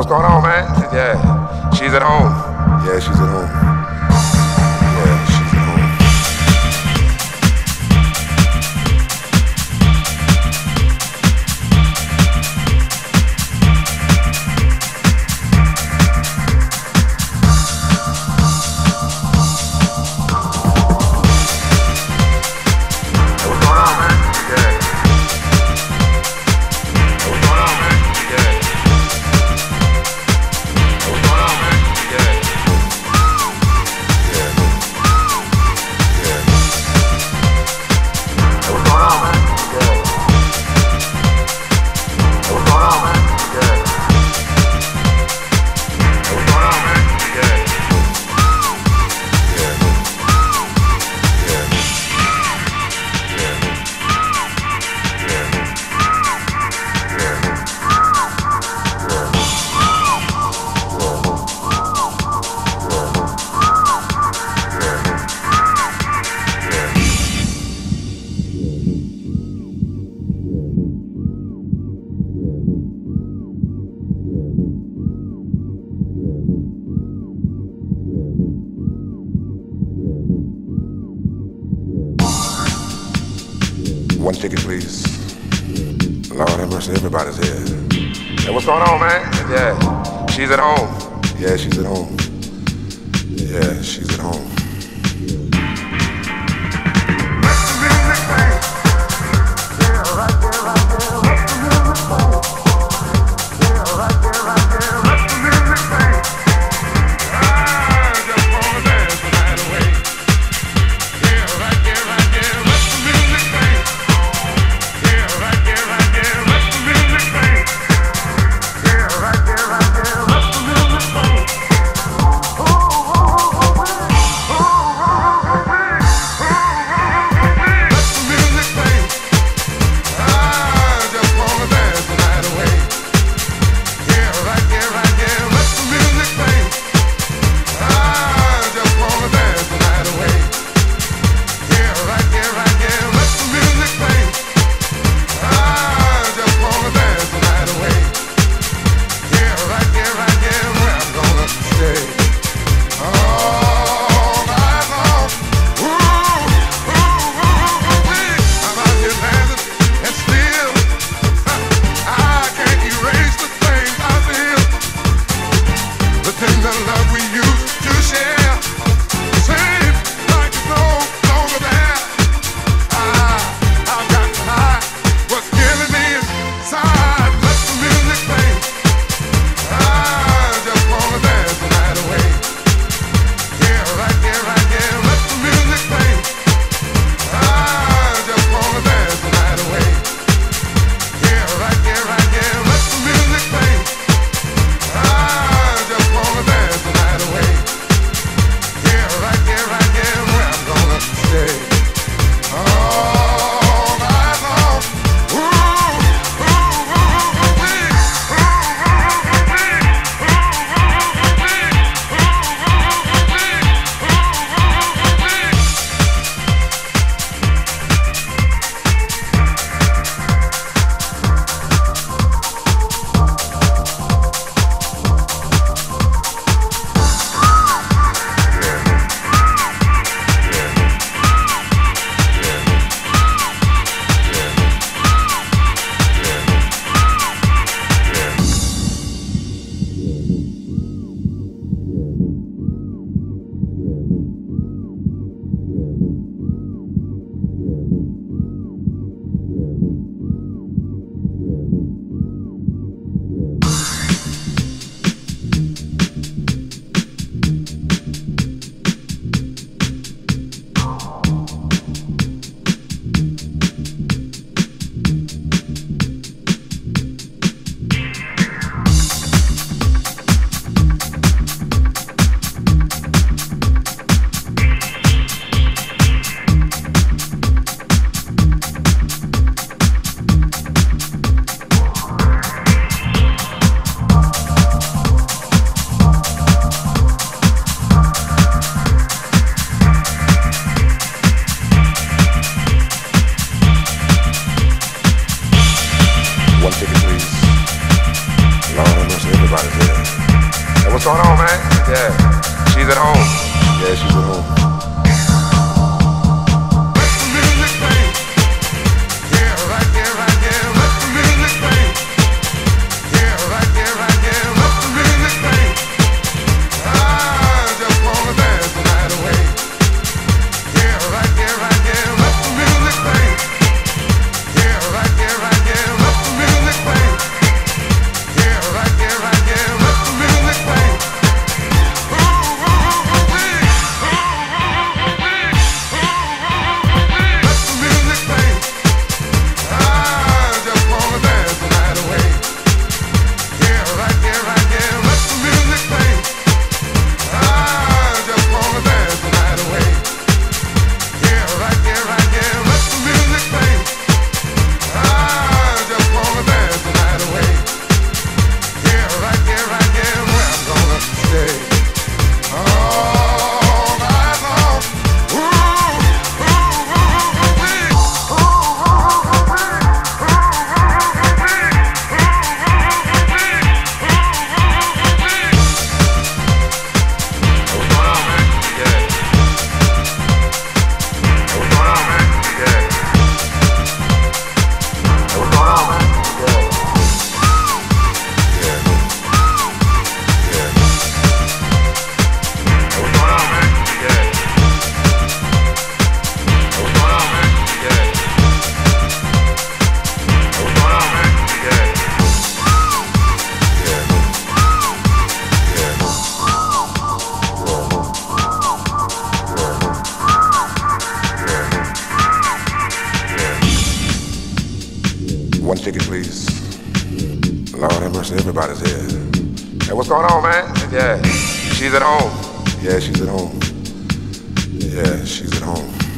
what's going on, man? Yeah, she's at home. Yeah, she's at home. chicken, please. Lord have mercy, everybody's here. Hey, what's going on, man? Yeah, she's at home. Yeah, she's at home. Yeah, she's at home. What's going on, man? Yeah, she's at home. Yeah, she's at home. Please. Lord have mercy, everybody's here. Hey, what's going on, man? Yeah, she's at home. Yeah, she's at home. Yeah, she's at home.